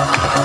Bye.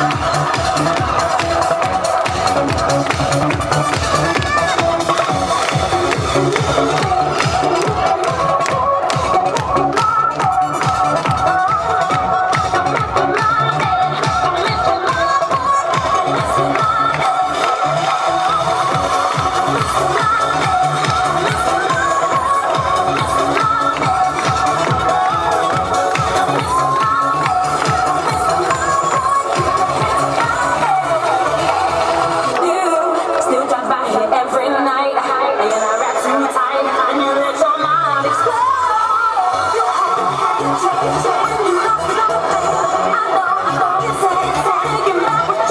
Thank you.